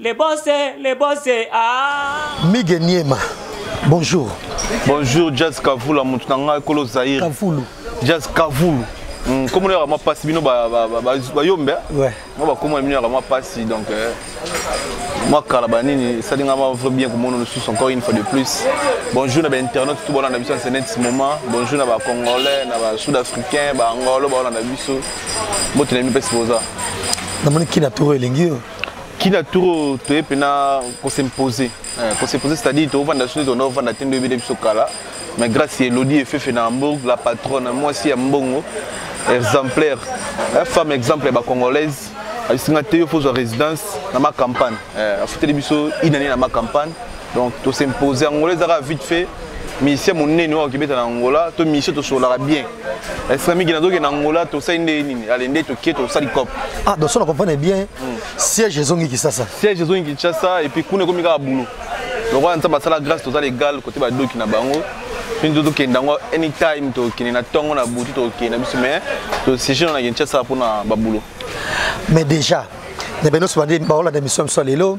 Le bosse, le bosse, ah. Migue Niema, bonjour. Bonjour, Jazz Kavula, mutu na ngai kolo Zaire. Kavulu. Jazz Kavulu. Hmm, comme on est vraiment passé, bino ba ba ba ba yombe. Hein? Ouais. Moi ba comment bino vraiment passé donc euh, moi Kalabanini, ça dinga ma vrai bien comme on le sous encore une fois de plus. Bonjour na ba internautes tout bon na biso c'est net ce moment. Bonjour na ba congolais, na ba sud-africains, ba angolais, ba na biso. Moi tu n'aimes pas ce boza. Na moni kina tour elengi yo. kina turo toye mpena kosempose eh, kosempose c'est-à-dire tovanda biso nde tonda kovanda te nde oyebede biso kala mais grâce ya elodi efefe na hambourg la patronne mwasi ya mbongo exemplaire eh, femme exemple ya bacongolaise abisinga te yo fozwa résidence na macampagne eh, afuteli biso inane na macampagne donc to s'imposer angola eza kaka vite fait musicien monene oyo akibeta na angola to musicien tosololaka bien efremiki nazoke na angola tosali nde nini ale nde tokie tosali cop ah donc so na comprendre bien hmm. siège ezongi kinshasa siège ezongi kinshasa et puis kuna ekomi kaka boulot lokola nzambe asala grâce toza legal kote badoki na bango mpe tokenda yango anytime tokende na ntongo na butu tokende na biso mais tosegino na kinshasa mpona babulo mais déjà na bino soba nde baolanda émission ya biso ya lelo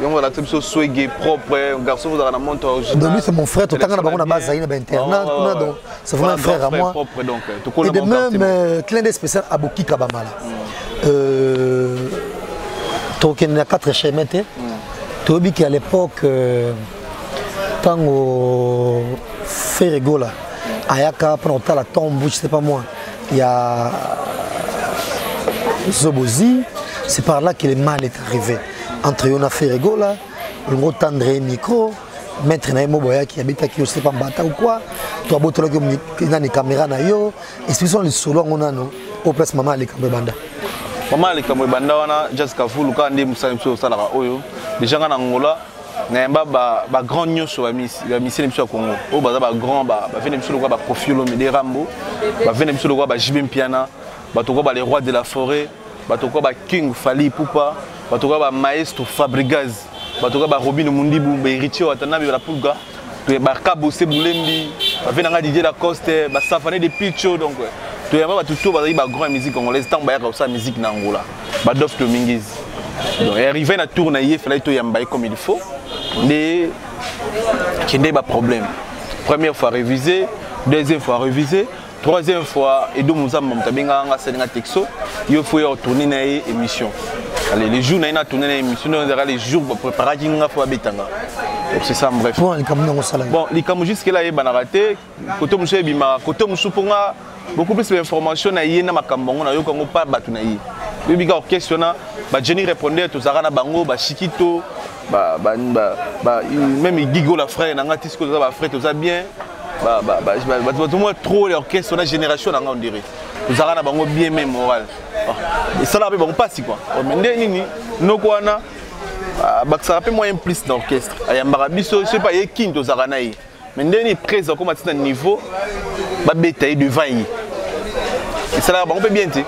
yongo alakisa biso swege propre garçon ozalaka na montre original donc lui c'est mon frère totanga na bango na base ayina bainternat ah, kuna donc c'est vraiment un frère à moi euh, et de même euh, clin d'œil spécial à Bokika Bamala mm. euh, tokende na quatre chemin te mm. toyebi ke à l'époque ntango ferre gola mm. ayaka mpona kotala tombu je sais pas moi ya zobozi c'est par là que le mal est arrivé entre yo na ferre gola olongo otandre ye micro maître na ye mobo ayaki abetaki yo sepa mbata ou quoi to abotolaki nani kamera na yo explication lisolo yango nano o place mama alikambo ebanda mama alikambo ebanda wana jas kavulu kaka nde mosala biso osalaka oyo deja nga na ngola nayamba bagrand nyonso bamisele biso ya congo oyo baza bagrand bave na biso lokola baprofilome de rambo bave na biso lokola bajibe mpiana bato koba les rois de la forêt bato kwa ba king fali ipupa bato kwa ba maestro fabrigaz bato kwa ba robino mundibu ba héritier watanabe ba pulga bakabo se bulembi bape na ngai didier lacoste basafane de picho donc toyamba bato to bazali bagrand ya musique congolaise ntango bayaka kosala musique na angola badof to mingizi donc arrive na tour na ye falaki toyamba ye comme il faut nde kende baproblème première fois révisé deuxième fois révisé troisième fois edo mozamba moto abengaka nga asalinga texo yo fo ya tourne na ye émission allez les jours na ye na tourne na ye émission nde ezalaka les jours bapreparaki nga fo abetanga donc c'est ça bref bon likambo nango osala bon likambo jusque là ayebanaka te koto mosusu ebimaka koto mosusu mpo nga beaucoup plus bainformation na ye na makambo yango nayoka yango mpa bato na ye oyebi ka orchestre wana bajenny répondeur tozalaka na bango bashikito ba, ba, ba, ba, même gigola frère na ngai tisiko toza bafrère toza bien Ba ba ba ba ba tout moi trop les orchestres on a génération là on dirait. Nous avons bango bien même moral. Oh, et ça là bon passe quoi. Oh, mais ndé nini noko wana ah, bakisaka mpe moyen plus na orchestre ayambaka biso soki aye kin tozalaka na ye mais ndenge nini prese akoma ti na niveau babeta ye devant ye esalaka bango mpe bien te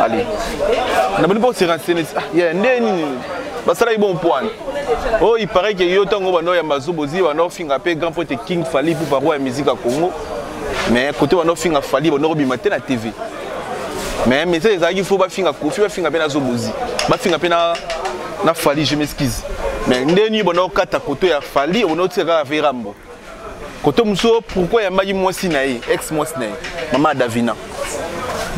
allez naboni mpo koseransene ah, ndenge nini basalaki bon pwane oyo oh, iparait ke yo ntango banda oyamba zobo ozi banda ofinga mpe grand pote king fali mpo paroi ya miziki ya congo mais kote banda ofinga fali banda okobima te na tv mais message ezalaki fo bafinga kofi bafinga mpe na zobozi bafinga mpe na na fali je m'excuse mais nde nini banda okata koto ya fali obanda otika kaka verambo koto mosusu pourkui ayambaki mwasi na ye ex mwasi na ye mama ya davina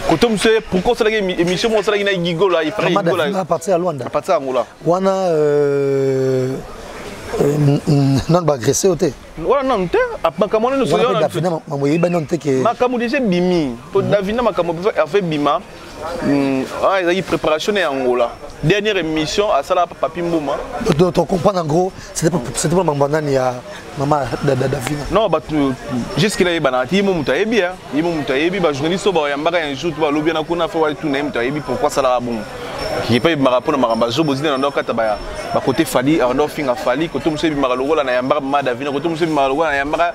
koto mosusu ye pourkui osalaki émission moko osalaki na ye gigola eparti ya lwanda parti ya angola wana euh, euh, nanu baagresse yo te wana nanu te ah, makambo wana nyonso makambo eyebani nanu te ke makambo deja ebimi to mm. davina makambo afa ebima Hmm, ah, ezalaki préparation na ya angola dernière émission asala papi mbuma tocomprendre en gros c'était pas mambo nani ya mama davina non bato jusque là yebana ti ye mo moto ayebi ya ye mo moto ayebi bajournaliste oyo bayambaka ya jour to balobi yana kuna fo wali tuna ye moto ayebi pourkui asalaka bongo epai ebimaka mpo na makambo azobo ozina na ndokata bakote fali ardo finga fali kote mosusu ebimaka lokola na yambaka mama davina kote mosusu ebimaka lokola na yambaka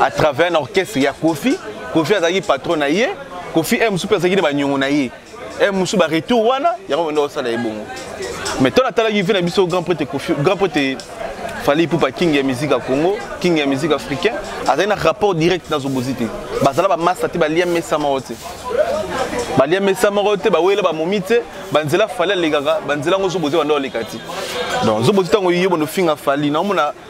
à travers un orchestre ya Kofi Kofi azalaki patron na ye Kofi M super azalaki na banyongo na ye M musu ba retour wana yango banda osala ye bongo mais tona tala vie na biso grand prêtre Kofi grand prêtre Fally Ipupa king ya musique ya Congo king ya musique africain azali na rapport direct na Zobozi te bazala ba master te balia mesa moko te balia mesa moko te bawela bamomi te banzela Fally alekaka banzela yango Zobozi banda oleka te donc Zobozi ntango yo bonofinga Fally naomona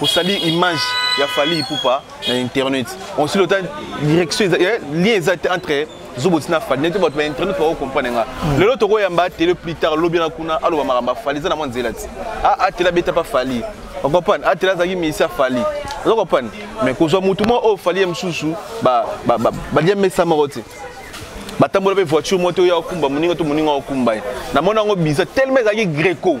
kosalir image ya fali ipupa na internet osili ota direction eh, lien eza te entre zoboti na fali nete bato ba internet bakocomprane nga hmm. lelo tokoyamba atele plus tard lobi na kuna aloba makambo ya fali eza na mwa nzela ti atela beta pa fali okompane atela azalaki misi ya fali oza kopane mais kozwa motu mwa oyo fali ye mosusu balia mesa moko te batambola mpe voiture moko te oyo akumba moninga to moninga akumba ye namona yango biza telema ezalaki greco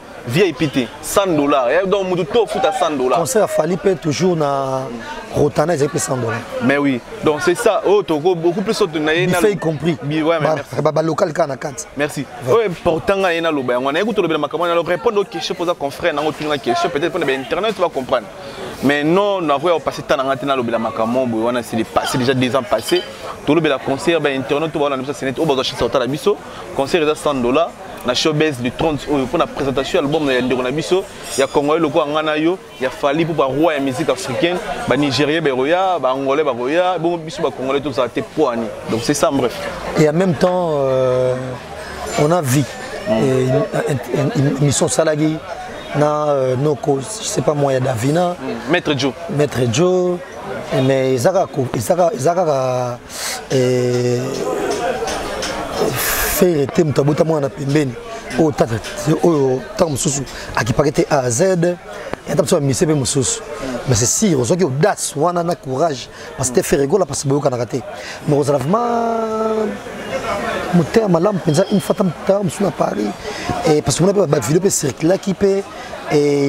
vip te 100 dollars eh, donc moto to ofuta 100 dollars concert afali mpe toujours na rotana ezali mpe 100 dollars mais oui donc c'est ça oyo oh, beaucoup plus oyo na ye fait compris balocal kaka na kati merci oyo importanga ye naloba yango naye kutolobela makambo wana répondre aux questions mpoza confrère nango otunga question peut-être mpona bainternet va comprendre mais non nakoya kopase ntan na ngai te nalobela makambo boye wana c'est déjà deux ans passé tolobela concert bainternet oyo bawana na biso senete oyo bazwa chance ya kotala biso concert eza 100 dollars na showbase du 30 oyo mpo na présentation ya album ya ndeko na biso ya congolais lokola ngai na yo ya fali mpo baroi ya musique africaine banigérien bakoya baangolais bakoya bongo biso bacongolais tozala te poani donc c'est ça bref et en même temps euh, on a vie mm. une émission osalaki na euh, noko je sais pas moi ya davina mm. maître joe maître joe mais ezaka ezaka ezaka eh, fere te moto abota mwana pembeni oyo tata oyo ntango mosusu akipaki te a z yata biso bamise mpe mosusu mais c'est sûr ozwaki audace wana na courage parce te fere egola parce boyokanaka te mais kozala vraiment motema malamu mpenza une fois ntango mosusu na paris parce mona mpe bavideo mpe circulaki mpe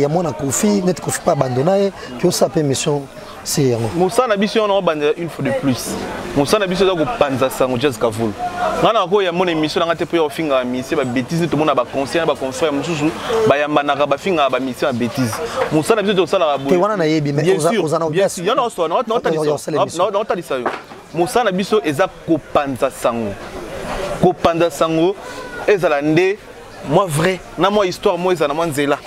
ya mwana kofi neti kofi mpe abandona ye toyosala mpe émission se yango mosala na biso yango naobandela une fois de plus mosala na biso eza kopanza sango jazz kavulu ngai na koya mona émission na ngai te mpo ya kofingaka misie babétise nde tomona baconseil na baconfrère mosusu bayambanaka bafingaka bamisie babétise mosala na biso te kosalaka boye wana nayebi naotalisa yo mosala na biso eza kopanza sango kopanza sango ezala nde mwa vrai na mwa histoire moko ezala na mwa nzela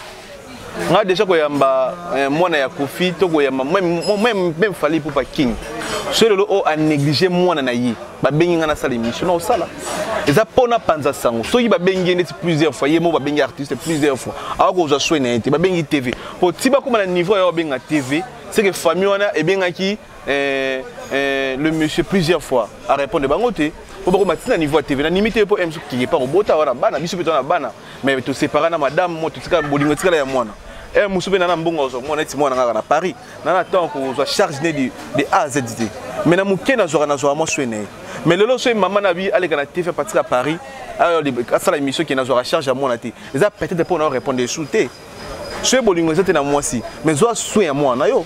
nga deja koyamba eh, mwana ya kofi to koyamba meme fali pupa king soki lelo oyo oh, anéglige mwana na ye babengi nga nasala émission na osala eza mpo na panza sango soki babengi ye ndeti plusieurs fois ye moko babengi artiste plusieurs fois awa kozwa soin na ye te babengi tv mpo ti bakóma na niveau ya babenga tv seke famille wana ebengaki eh, eh, le monsieur plusieurs fois a répondre bango te po bakoma ntina niveau ya tv na nimi te po mc kiki pa kobota wana bana biso mpe toza na bana mais tosepara na madame mo totika bolingo etikala ya mwana eh, mosu mpe nana mbongo azwa mwana eti mwana ngaka na paris nana ntango kozwa charge ne de a à z te mais na moke nazwaka nazwaka mwa soin na ye mais lelo soki mama na bi aleka na tv apatika paris asala émission ke nazwaka charge ya mwana te eza peut-être mpo na yo répondre esu te soki bolingo eza te na mwasi mais zwa soin ya mwana yo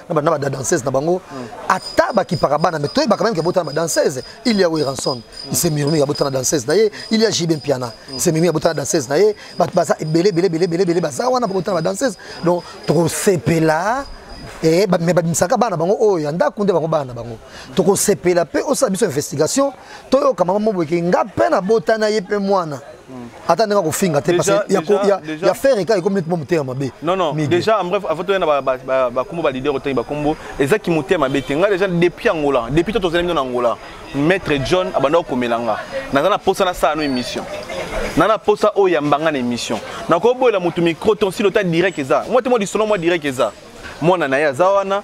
na ba na ba danseuse na bango ata ba kipaka bana mais toi ba quand même que botana ba danseuse il y a Weranson il se murmure botana danseuse na ye il y a JB Mpiana il se murmure botana danseuse na ye ba baza belé belé belé belé belé baza wana botana ba danseuse donc trop sepela Eh, me babimisaka bana bango oyo oh, ya ndako nde bango bana na bango tokosepela mpe osala biso investigation toyoka mama moboyeke nga mpe nabotana ye mpe mwana ata ndenge akofinga te ya fere kaka ekomi neti mwa motema mabe non non déjà en bref avant toya na bakombo balider otangi bakombo eza kimotema mabe te ngai déjà depuis angola depuis to tozali mino na angola maître john abanda kokomela nga naza na mposa nasala no émission na na mposa oyo ya mbanga na émission nakoboyela moto micro tonsilo ta direct eza mwa te mwa lisolo mwa direct eza mwana na ye aza wana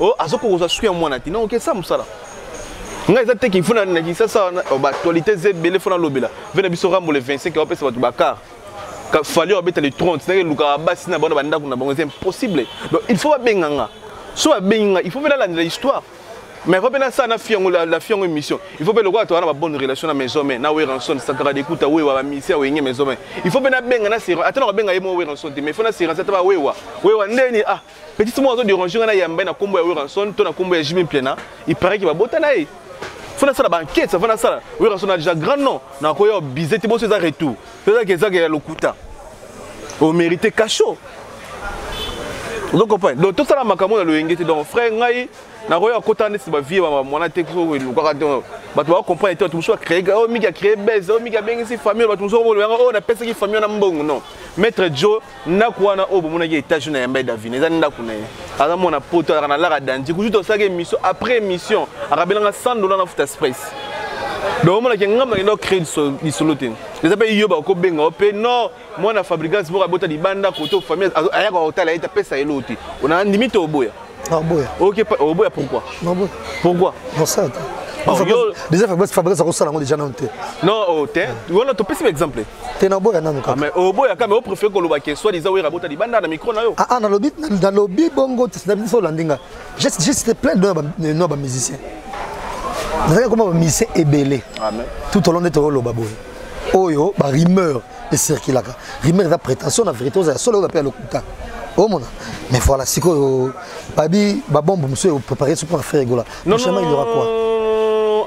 oh azo ko kozwa suki ya mwana te non okesa mosala ngai eza teke ifo na kisasa oh, baactualité eza ebele fo nalobela ve na biso rambo le 25 bapesa bato bakar fali babeta le 30 ndenge elukaka basi na bango na bandako na bango eza impossible donc il faut babenga nga so babengi nga il faut mpe nalandela histoire mais faut pena ça na fiango la, la fiango émission il faut pena quoi toi na bonne relation na maison mais na Weranson sakara de kuta wewa ba misia wenge maison mais il faut pena benga na sera attends na benga yemo Weranson mais faut na sera ça ta wewa wewa ndeni ah Petit moi azo déranger nga na yamba na kombo ya Weranson to na kombo ya Jimmy Plena. Il paraît que babota na ye. Faut na sala ba enquête, faut na sala. Weranson a déjà grand nom. Na ko yo bizé te boso eza retour. C'est ça que ça que ya lokuta. Au mérité cachot. Vous comprenez Donc tout ça la makambo na loyenge te donc frère ngai na ko yo akota neti ba vie ba mwana te ko ko lukaka te. Bato ba comprendre te, tout ça créer oh mika créer buzz, oh mika bengisi famille, bato so ko lo yanga oh na pesa ki famille na mbongo non. Maître Joe ndako wana oyo bomonaki etage na yamba ya davine eza ndako na ye aza mwana poto alaka nalaka danti kutu tosalaka émission après émission akabelanga 100 dola nafuta space donc omonaki ngambo nakenda ocrée lisolo te eza mpe yo bakobenga yo mpe non mwana fabrigance moko abota libanda koto famille ayaka kotala ye te apesa eloo te onandimi te oboya Naboya. Ok, oboya pourquoi Naboya. Pourquoi Non, ça. Oh, déjà fabrice fabrice akosala yango déjà nanu te non oh, te wana topesi baexemple te naboya nanu kaka ah, mais oboya oh, kaka mais opréféré koloba ke soit disant wera bota libanda na micro na yo aa ah, ah, nalobi nalobi bongo nabisa olandi nga juste plein de no bamusicien nazalaki koma bamusicien ebele tout au long nde toyoloba boye oyo barumeur eserkilaka rimer eza prétention na vérité ozala solo oyo bape ya lokuta omona mais voilà sikoyo babi babombe mosusu eyo préparé so mpona frère egola prochainement il y aura quoi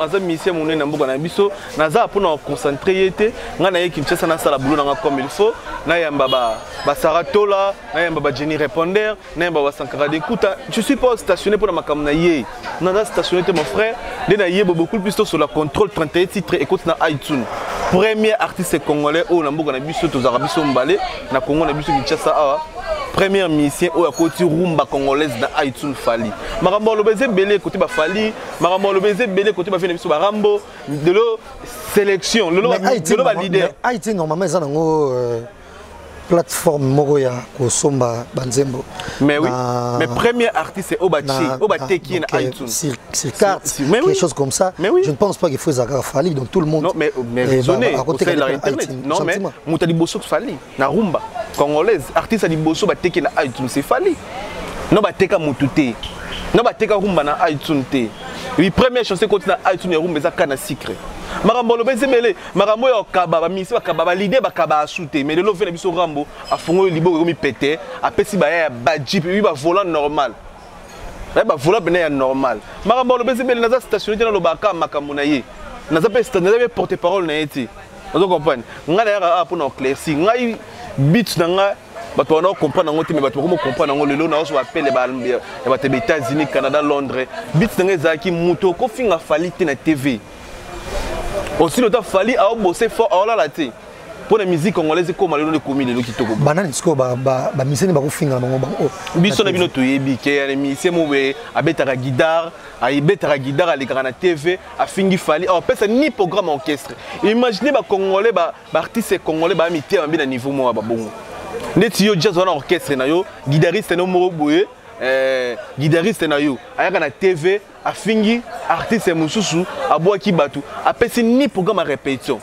aza musicien monene na mboka na biso naza mpona koconcentre ye te ngai naye kinshasa nasala bulo na ngai comme il faut nayamba basara tola nayamba bajeni répondeur naye baba sankara de nkuta je suis pas stationné mpo na makambo na ye naza stationné te mon frère nde na ye bobokuli mpe tosola contrôle 31 titre ekoti na itune premier artiste congolais oyo na mboka na biso tozalaka biso mbale na congo na biso kinshasa awa premier musicien oyo akoti rumba congolaise na itune fali makambo aloba eza ebele kote bafali makambo aloba eza ebele kote bafeli na biso barambo lelo sélection lelo balider itine normalement eza nango euh, plateforme moko ya kosomba banzembo mais oui na, mais premier artiste oyo batie oyo bateki na euh, iTunes sur, sur carte si, si, quelque oui. chose comme ça mais oui. je ne pense pas qu'il faut ezaka Fally donc tout le monde non mais mais raisonner akoteka na internet non mais muta liboso Fally na rumba congolaise artiste liboso bateki na iTunes c'est Fally non bateka mutu te non bateka rumba na iTunes te oui première chanson ekoti na iTunes ya rumba eza kana secret makambo olobi eza ebele makambo ya okaba bamisi bakaba balide bakaba asu te mais lelo ve na biso rambo afongoli liboko ekomi pete apesi baya ya bajipe ebi bavolant normal baya eh, bavolant mpena ya normal makambo alobi ezebele naza stationne te nalobaka makambo na ye naza mpe naza mpe porte parole na ye te ozo comprendre ngai nayaka awa mpo na oclairci ngai bit na ngai bato bana okomprendre yango te me bato bakomi okomprendre yango lelo na ozwa apele ya bato ya baétats-unis canada londres bit na ngai ezalaki moto okofinga fali te na tv osili ota fali aobose fort aolala te mpo na musique congolaise ekoma lelo ekomi lelo kitoko banani sikoyo bamiseni bakofinga na bango bango biso na bino toyebi ke misie mobe abetaka guidare abetaka guidare alekaka na tv afingi fali apesa ni programme orchestre imagine bacongolais baartiste congolais baya mitema mbi na niveau moko ya babongo ndeti yo jazz wana orchestre na yo guidariste no moko boye eh, guidariste na yo ayaka na tv afingi artiste mosusu abwaki bato apesi ni programme ya répétition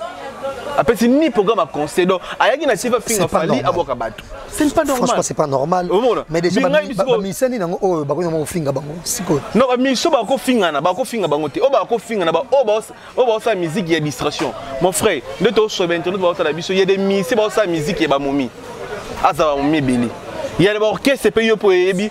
apesi ni programme ya conseil donc ayaki na sifa finga fali abwaka bato franchement c'est pas normal mais déjà bamisani nango oyo bakoki nango kofinga bango sikoyo non bamiso bakofingana bakofinga bango te oyo bakofingana oyo baosala musique ya distraction mon frère nde tooswa bainternet baosala biso ya de misie baosala musique ya bamomi azala bamomi ebele ya baorchestre mpe yo mpo eyebi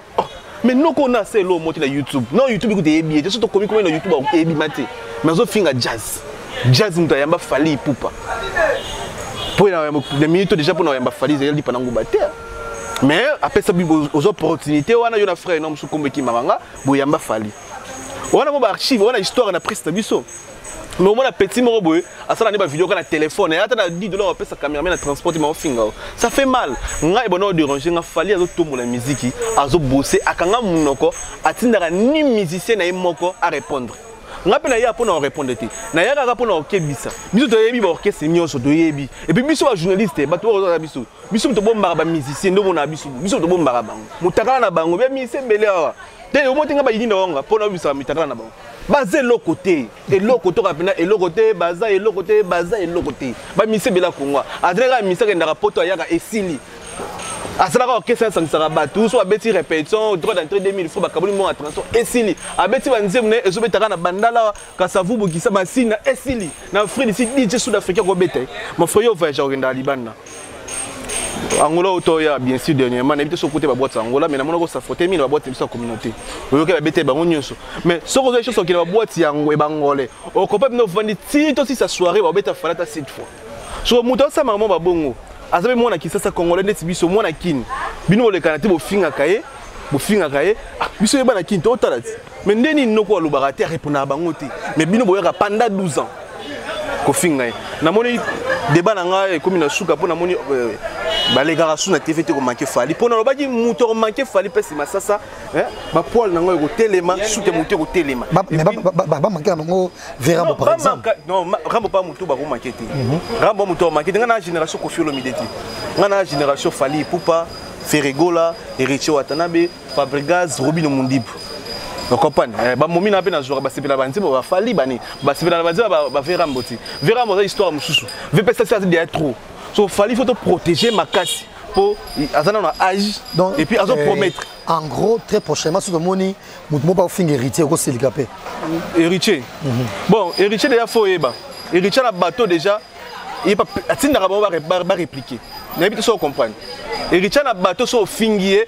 Oh, mais noko na se lo moti na YouTube. Non YouTube ko te ebi ete soto komi komi na YouTube ko ebi mate. Mais zo finga jazz. Jazz muta yamba fali pupa. Po na yamba de minute déjà po na yamba fali ze yaldi panangu ba terre. Mais après ça bibo aux opportunités wana yo na frère na musu kombe ki manga bo yamba fali. Wana mo ba archive wana histoire na presse na biso. mais au moins la petit moko boye asala nde ba vidéo kaka na téléphone ata na 10 dollars apesa cameraman na transport te maofinga o ça fait mal ngai ebona oderange nga fali azotombola miziki azobose akanga monoko atindaka ni musicien na ye moko arépondre nga mpe naya mpo na orépondre te naya kaka mpo na okebisa biso toyebi baorchestre nyonso toyebi epuis biso bajournaliste bato oyo ozala biso biso moto bombaka bamusicien nde omonaka biso biso moto bombaka bango motakala na bango bia musicien ebele awa te omoti nga bayini na wanga mpo na obisaka mitakala na bango baza eloko te eloko toka mpena eloko te baza eloko te baza eloko te bamisi bela kongo azalaki amisi akendaka poto ayaka esili asalaka orchestre asangisaka bato so abeti répétition droit d'entrée 2000 fo bakaboli mwa transport esili abeti banzembo na ye ezobetaka na bandala kasavu bokisa masina esili na afrique disi dj sud africain kobeta ye mafrei yo voyage okendaka libanda angola oyo toya bien sûr dernièrement nayebi te soki okute baboite ya angola mais namonaki osafrote mingi na baboite na biso ya communauté oyoki babete bango nyonso mais soki ozwa echance okende baboite yango ebangole okopa bino ovandi ti tosisa soirée babeta falata cette fois so moto asamaka mwa babongo aza mpe mwana kisasa congolais neti biso mwana kini bino bolekana te bofingaka ye bofingaka ye ah, biso yebana kini totala ti Mais nde nini noko alobaka te arepondaka bango te mais bino boyaka panda 12 ans kofinga ye namoni deba na ngai ekomi na suka mpo namoni euh, balekaka su na tv te komanke fali mpo nalobaki moto akomanke fali mpesi masasa eh, bapoile na ngai ekotelema suke moto ekotelema bamanke na bango vera bo par exemple rambo pa motu bakomanke te mhm. rambo moto akomanke te ngai na génération kofiolomide te ngai na génération fali pupa ferregola héritier watanabe Fabregas Robino Mundibu okompane eh, bamomi na mpe na zwaka basepela banzembo bafali bani basepela na banzembo baverambo ti verambo aza histoire mosusu vepesasi aza dia trop so fali faut toprotéger makasi mpo aza nano na age et puis azo eh, promettre en gros très prochainement soki tomoni moto moko akofinga héritier okosilika mpe héritier mhm. bon héritier déjà fo oyeba héritier na bateau déjà atindaka bango barepliquer nayebi te so ocomprendre héritier na bateau so ofingi ye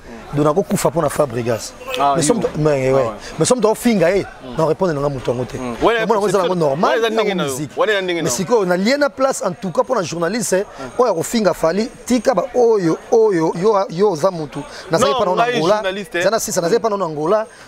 donc nakokufa mpo na fabrigas ah, mais somme ah, tofinga ye hmm. na répondre nanga moto yango te hmm. omona yango ezala yango normal yango musike mais sikoyo nalie na place en tout cas mpo na journaliste hmm. oyo ya kofinga fali tika baoyo oyo yo oza motu nazali mpa nao na angola eza na sisa nazali mpa nao na angola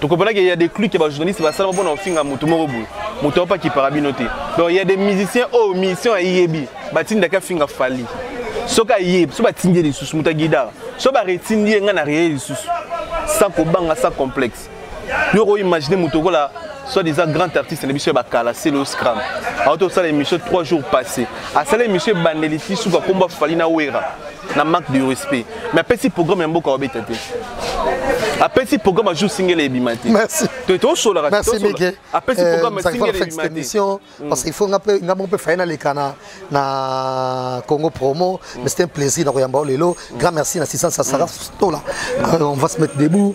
Tu comprends qu'il y a des clics ba journalistes ba sala bona ofinga mutu moko boye. Mutu pa ki parabino te. Donc il y a des musiciens oh musiciens ya yebi. Ba tinda ka finga fali. Soka yebi, so ba tindie les sous muta guidara. So ba retindie nga na réel sous. Sans ko banga sans complexe. Yo ko imaginer mutu ko la soit disant grand artiste na biso ya bakala selo scram auto osala émission 3 jours passé asala émission ebandeli ti suka kombo afali na wera na manque de respect mais apesi programme ya mboka obeta te apesi programme ya jour singele ebima te merci to to sola ka to sola apesi euh, programme ya singele ebima te émission mm. parce qu'il faut nga pe nga pe faina le kana na Congo promo mm. mais c'était un plaisir na koyamba lelo mm. grand merci na 600 ça sera tola euh, on va se mettre debout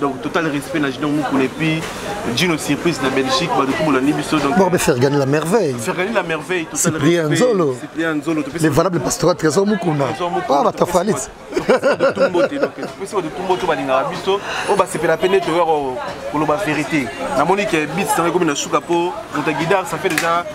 donc total respect na Junior Mukuna et puis Gino Surprise na Belgique ba tout bolandi biso donc Borbe faire gagner la merveille faire gagner la merveille total respect Cyprien Nzolo Cyprien Nzolo les valables pastoral Trésor Mukuna ah ba tafalit tumbo te donc topesi bato tumbo to balingaka biso oyo basepela mpe nde toyaka koloba verité namoni ke bit sango ekomi na suka mpo moto ya guidar ça fait déjà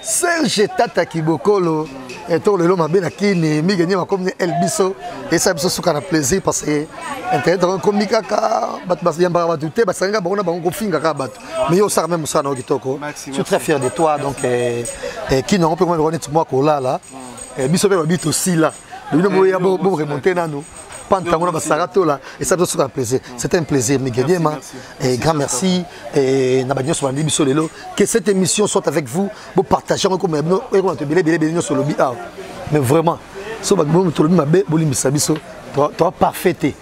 Serge Tata Kibokolo eh, to lelo mabe na kini mige nyema comme El Biso et ça biso suka na plaisir parce que internet on comme kaka bat bas yamba ba douter bas nga bango na bango finga ka bat mais yo ça même ça na kitoko je suis très fier de toi donc eh, eh kino on peut moi on est moi ko là là eh, biso pe ba bitu sila bino boya bo remonte nanu pante yango na basaka tola esa biso soki aplaisir c'est un plaisir migediema et grand merci et na banyonso balandi biso lelo que cette émission soit avec vous bo partage yango ekoma bino ekoma to ebele ebele nyonso olobi awa mais vraiment so bato tolobi mabe bolimbisa biso toa parfait te